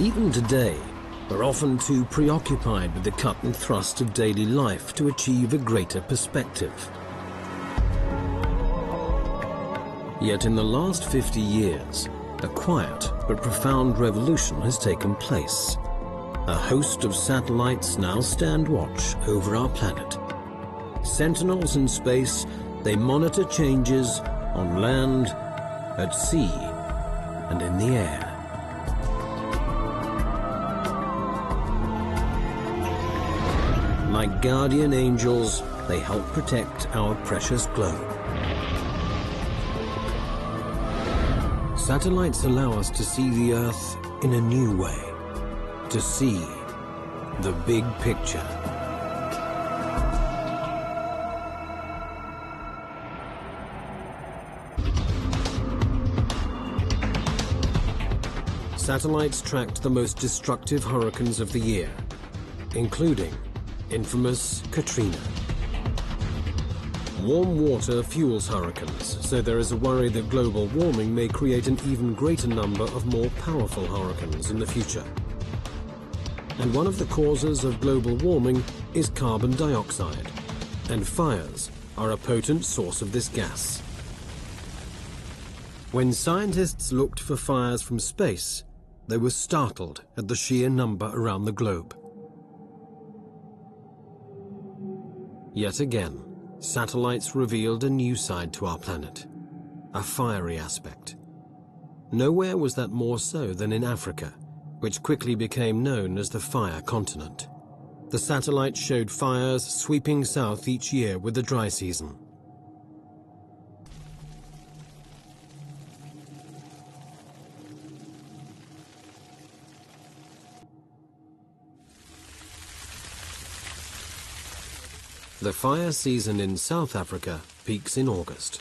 Even today, we're often too preoccupied with the cut and thrust of daily life to achieve a greater perspective. Yet in the last 50 years, a quiet but profound revolution has taken place. A host of satellites now stand watch over our planet. Sentinels in space, they monitor changes on land, at sea, and in the air. Like guardian angels, they help protect our precious globe. Satellites allow us to see the Earth in a new way, to see the big picture. Satellites tracked the most destructive hurricanes of the year, including infamous Katrina. Warm water fuels hurricanes, so there is a worry that global warming may create an even greater number of more powerful hurricanes in the future. And one of the causes of global warming is carbon dioxide, and fires are a potent source of this gas. When scientists looked for fires from space, they were startled at the sheer number around the globe. Yet again, satellites revealed a new side to our planet, a fiery aspect. Nowhere was that more so than in Africa, which quickly became known as the Fire Continent. The satellites showed fires sweeping south each year with the dry season. The fire season in South Africa peaks in August.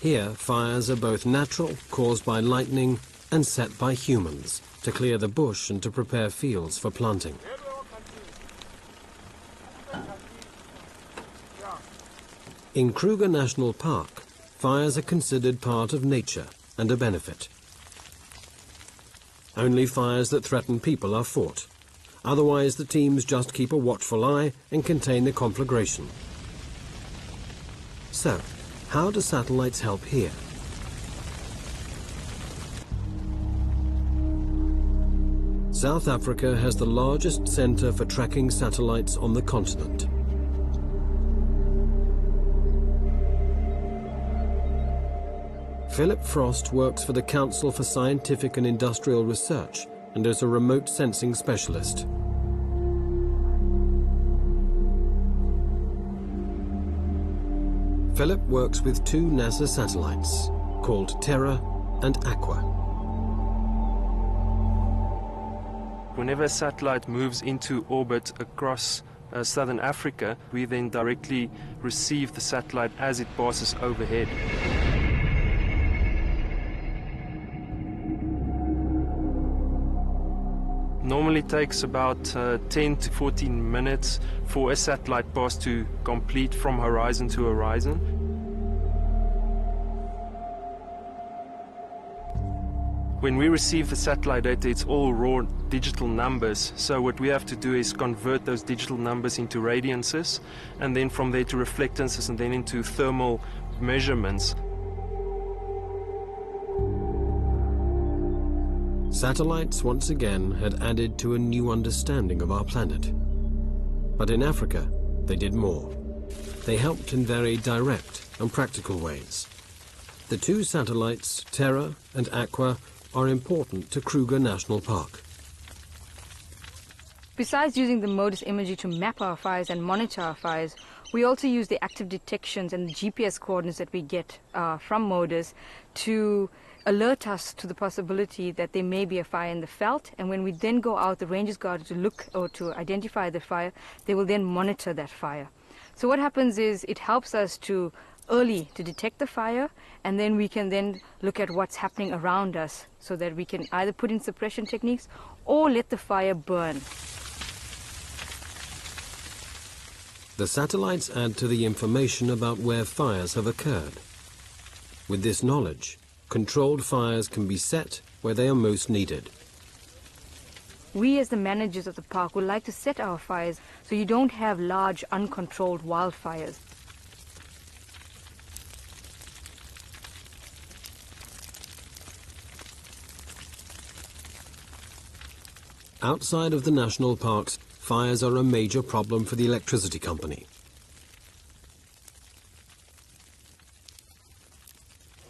Here, fires are both natural, caused by lightning, and set by humans to clear the bush and to prepare fields for planting. In Kruger National Park, fires are considered part of nature and a benefit. Only fires that threaten people are fought. Otherwise, the teams just keep a watchful eye and contain the conflagration. So, how do satellites help here? South Africa has the largest center for tracking satellites on the continent. Philip Frost works for the Council for Scientific and Industrial Research and is a remote sensing specialist. Philip works with two NASA satellites, called Terra and Aqua. Whenever a satellite moves into orbit across uh, southern Africa, we then directly receive the satellite as it passes overhead. Normally takes about uh, 10 to 14 minutes for a satellite pass to complete from horizon to horizon. When we receive the satellite data, it's all raw digital numbers. So what we have to do is convert those digital numbers into radiances, and then from there to reflectances, and then into thermal measurements. Satellites once again had added to a new understanding of our planet. But in Africa, they did more. They helped in very direct and practical ways. The two satellites, Terra and Aqua, are important to Kruger National Park. Besides using the MODIS imagery to map our fires and monitor our fires, we also use the active detections and the GPS coordinates that we get uh, from MODIS to alert us to the possibility that there may be a fire in the veld. And when we then go out, the rangers go out to look or to identify the fire, they will then monitor that fire. So what happens is it helps us to early to detect the fire and then we can then look at what's happening around us so that we can either put in suppression techniques or let the fire burn. The satellites add to the information about where fires have occurred With this knowledge, controlled fires can be set where they are most needed. We as the managers of the park would like to set our fires so you don't have large uncontrolled wildfires. Outside of the national parks, fires are a major problem for the electricity company.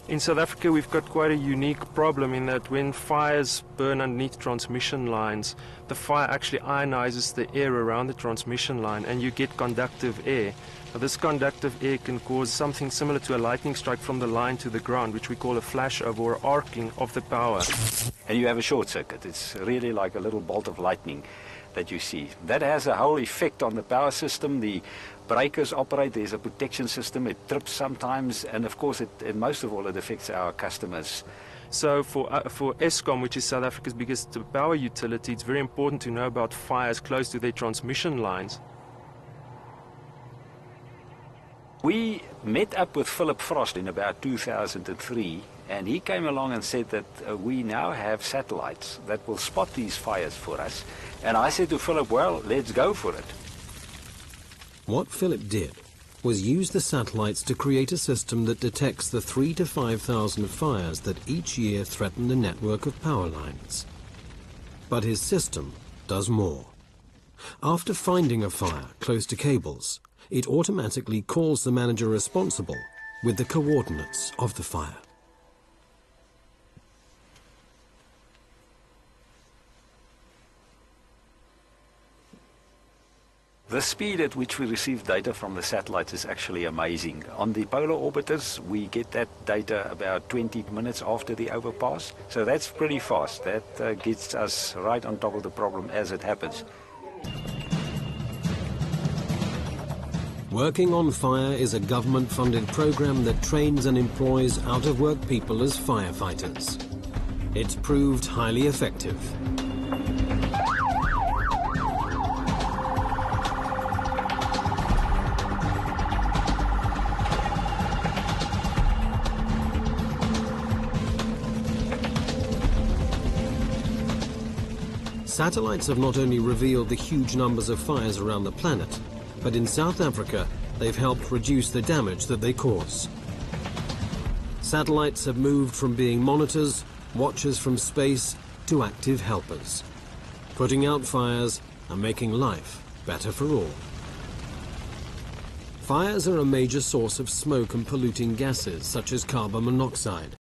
In South Africa, we've got quite a unique problem in that when fires burn underneath transmission lines, the fire actually ionizes the air around the transmission line and you get conductive air. Now, this conductive air can cause something similar to a lightning strike from the line to the ground, which we call a flashover or arcing of the power. And you have a short circuit. It's really like a little bolt of lightning that you see. That has a whole effect on the power system. The breakers operate, there's a protection system, it trips sometimes, and of course, it, and most of all, it affects our customers. So for, uh, for Eskom, which is South Africa's biggest power utility, it's very important to know about fires close to their transmission lines. We met up with Philip Frost in about 2003, and he came along and said that uh, we now have satellites that will spot these fires for us. And I said to Philip, well, let's go for it. What Philip did was use the satellites to create a system that detects the 3 to 5,000 fires that each year threaten the network of power lines. But his system does more. After finding a fire close to cables, it automatically calls the manager responsible with the coordinates of the fire. The speed at which we receive data from the satellites is actually amazing. On the polar orbiters, we get that data about 20 minutes after the overpass. So that's pretty fast. That uh, gets us right on top of the problem as it happens. Working on Fire is a government-funded program that trains and employs out-of-work people as firefighters. It's proved highly effective. Satellites have not only revealed the huge numbers of fires around the planet, but in South Africa, they've helped reduce the damage that they cause. Satellites have moved from being monitors, watchers from space, to active helpers, putting out fires and making life better for all. Fires are a major source of smoke and polluting gases such as carbon monoxide.